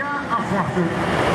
à force.